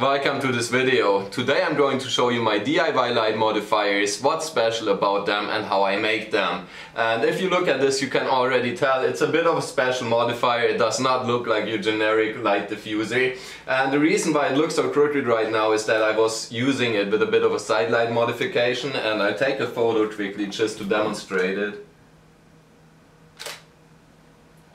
Welcome to this video. Today I'm going to show you my DIY light modifiers, what's special about them and how I make them. And if you look at this you can already tell it's a bit of a special modifier, it does not look like your generic light diffuser. And the reason why it looks so crooked right now is that I was using it with a bit of a side light modification and I'll take a photo quickly just to demonstrate it.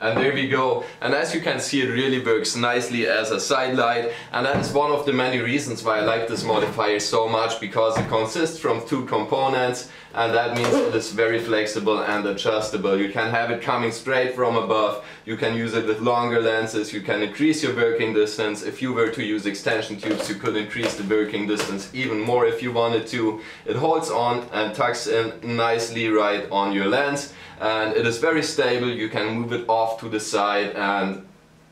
And there we go. And as you can see, it really works nicely as a side light. And that is one of the many reasons why I like this modifier so much, because it consists from two components. And that means it is very flexible and adjustable. You can have it coming straight from above. You can use it with longer lenses. You can increase your working distance. If you were to use extension tubes, you could increase the working distance even more if you wanted to. It holds on and tucks in nicely right on your lens and it is very stable you can move it off to the side and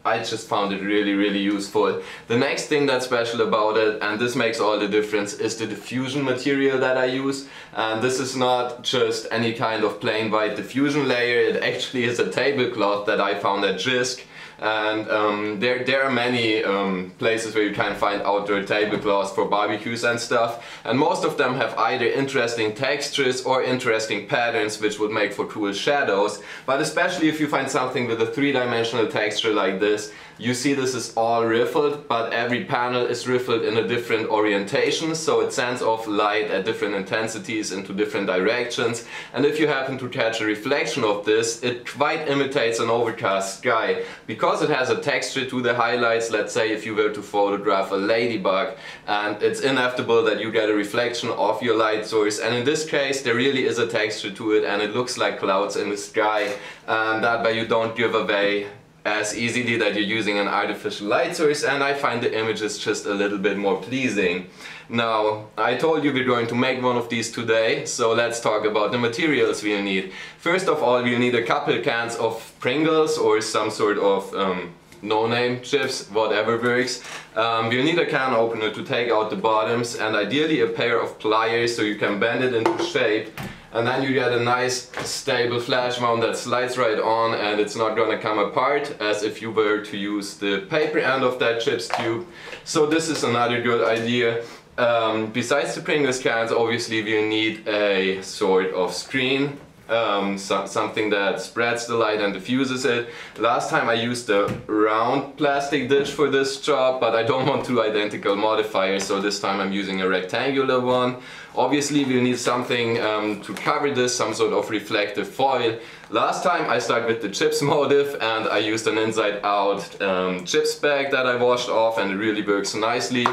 I just found it really really useful. The next thing that's special about it and this makes all the difference is the diffusion material that I use and this is not just any kind of plain white diffusion layer it actually is a tablecloth that I found at Jysk and um, there, there are many um, places where you can find outdoor tablecloths for barbecues and stuff. And most of them have either interesting textures or interesting patterns which would make for cool shadows. But especially if you find something with a three-dimensional texture like this you see this is all riffled but every panel is riffled in a different orientation so it sends off light at different intensities into different directions. And if you happen to catch a reflection of this it quite imitates an overcast sky. Because it has a texture to the highlights, let's say if you were to photograph a ladybug and it's inevitable that you get a reflection of your light source. And in this case there really is a texture to it and it looks like clouds in the sky and that way you don't give away as easily that you're using an artificial light source and I find the images just a little bit more pleasing. Now, I told you we're going to make one of these today, so let's talk about the materials we'll need. First of all, we'll need a couple cans of Pringles or some sort of um, no-name chips, whatever works. Um, we'll need a can opener to take out the bottoms and ideally a pair of pliers so you can bend it into shape and then you get a nice stable flash mount that slides right on and it's not gonna come apart as if you were to use the paper end of that chips tube. So this is another good idea. Um, besides the Pringles cans obviously we need a sort of screen um, so, something that spreads the light and diffuses it. Last time I used a round plastic dish for this job, but I don't want two identical modifiers, so this time I'm using a rectangular one. Obviously we need something um, to cover this, some sort of reflective foil. Last time I stuck with the chips motif and I used an inside out um, chips bag that I washed off and it really works nicely.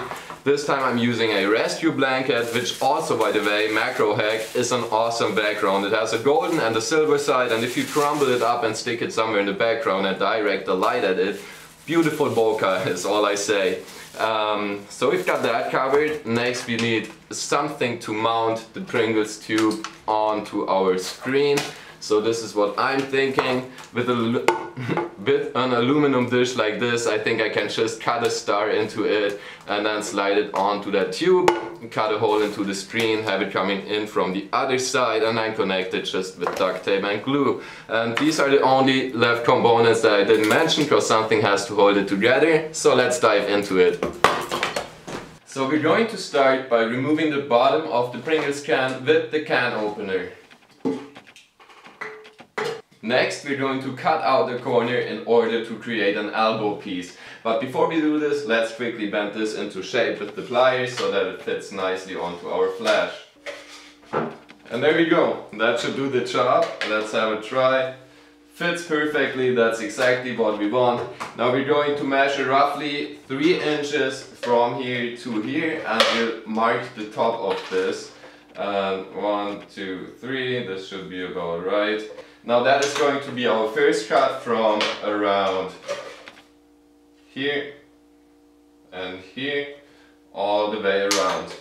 This time I'm using a rescue blanket, which also, by the way, macro hack, is an awesome background. It has a golden and a silver side, and if you crumble it up and stick it somewhere in the background and direct the light at it, beautiful bokeh is all I say. Um, so we've got that covered. Next we need something to mount the Pringles tube onto our screen. So this is what I'm thinking. With, a, with an aluminum dish like this, I think I can just cut a star into it and then slide it onto that tube, cut a hole into the screen, have it coming in from the other side and then connect it just with duct tape and glue. And these are the only left components that I didn't mention because something has to hold it together. So let's dive into it. So we're going to start by removing the bottom of the Pringles can with the can opener. Next we're going to cut out the corner in order to create an elbow piece. But before we do this, let's quickly bend this into shape with the pliers so that it fits nicely onto our flash. And there we go, that should do the job. Let's have a try. Fits perfectly, that's exactly what we want. Now we're going to measure roughly 3 inches from here to here and we'll mark the top of this. And one, two, three, this should be about right. Now that is going to be our first cut from around here and here all the way around.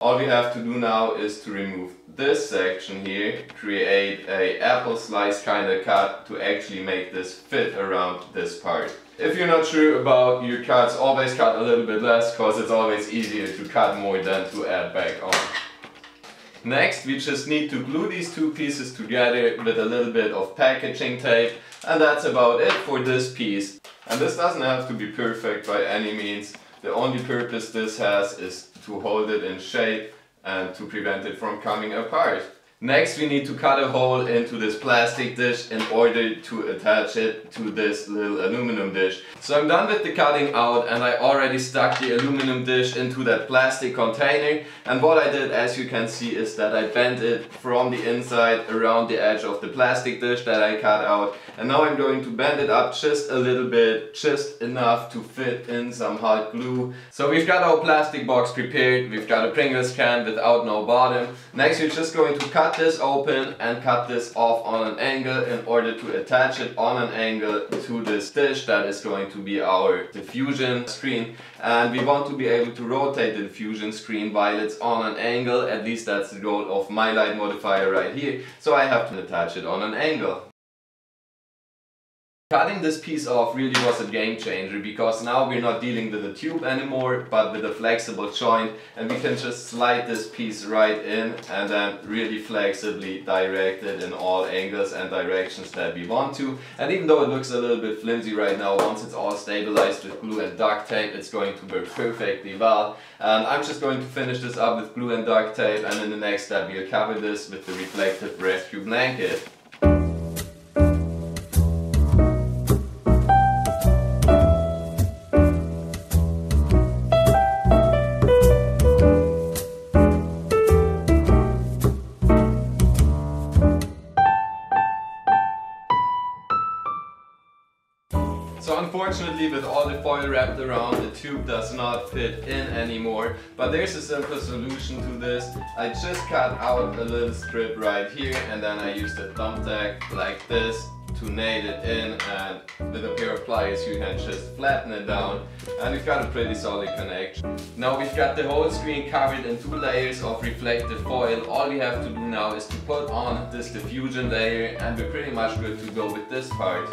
All we have to do now is to remove this section here, create a apple slice kind of cut to actually make this fit around this part. If you're not sure about your cuts, always cut a little bit less because it's always easier to cut more than to add back on. Next we just need to glue these two pieces together with a little bit of packaging tape and that's about it for this piece. And this doesn't have to be perfect by any means. The only purpose this has is to hold it in shape and to prevent it from coming apart. Next we need to cut a hole into this plastic dish in order to attach it to this little aluminum dish. So I'm done with the cutting out and I already stuck the aluminum dish into that plastic container and what I did as you can see is that I bent it from the inside around the edge of the plastic dish that I cut out and now I'm going to bend it up just a little bit, just enough to fit in some hot glue. So we've got our plastic box prepared, we've got a Pringles can without no bottom. Next we're just going to cut cut this open and cut this off on an angle in order to attach it on an angle to this dish that is going to be our diffusion screen. And we want to be able to rotate the diffusion screen while it's on an angle. At least that's the goal of my light modifier right here. So I have to attach it on an angle. Cutting this piece off really was a game changer because now we're not dealing with a tube anymore but with a flexible joint and we can just slide this piece right in and then really flexibly direct it in all angles and directions that we want to and even though it looks a little bit flimsy right now once it's all stabilized with glue and duct tape it's going to work perfectly well and I'm just going to finish this up with glue and duct tape and in the next step we'll cover this with the reflective rescue blanket. Not fit in anymore but there's a simple solution to this. I just cut out a little strip right here and then I used a thumbtack like this to nail it in and with a pair of pliers you can just flatten it down and we've got a pretty solid connection. Now we've got the whole screen covered in two layers of reflective foil. All we have to do now is to put on this diffusion layer and we're pretty much good to go with this part.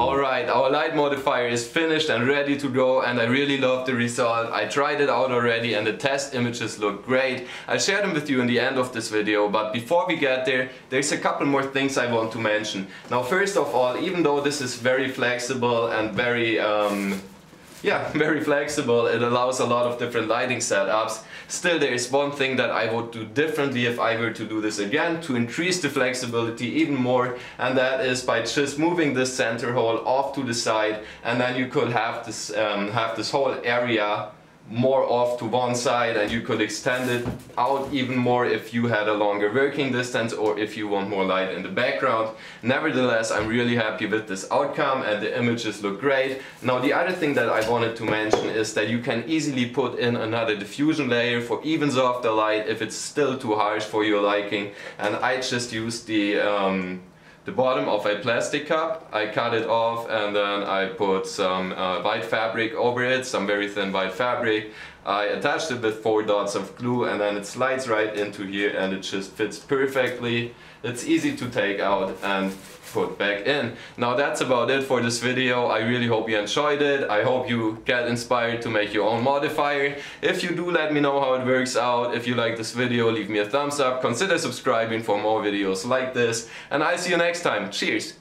Alright, our light modifier is finished and ready to go and I really love the result. I tried it out already and the test images look great. I'll share them with you in the end of this video but before we get there, there's a couple more things I want to mention. Now first of all, even though this is very flexible and very um, yeah, very flexible. It allows a lot of different lighting setups. Still, there is one thing that I would do differently if I were to do this again to increase the flexibility even more and that is by just moving this center hole off to the side and then you could have this, um, have this whole area more off to one side and you could extend it out even more if you had a longer working distance or if you want more light in the background. Nevertheless, I'm really happy with this outcome and the images look great. Now the other thing that I wanted to mention is that you can easily put in another diffusion layer for even softer light if it's still too harsh for your liking and I just used the um, the bottom of a plastic cup. I cut it off and then I put some uh, white fabric over it, some very thin white fabric. I attached it with four dots of glue and then it slides right into here and it just fits perfectly. It's easy to take out and put back in. Now that's about it for this video. I really hope you enjoyed it. I hope you get inspired to make your own modifier. If you do, let me know how it works out. If you like this video, leave me a thumbs up. Consider subscribing for more videos like this. And I'll see you next time. Cheers!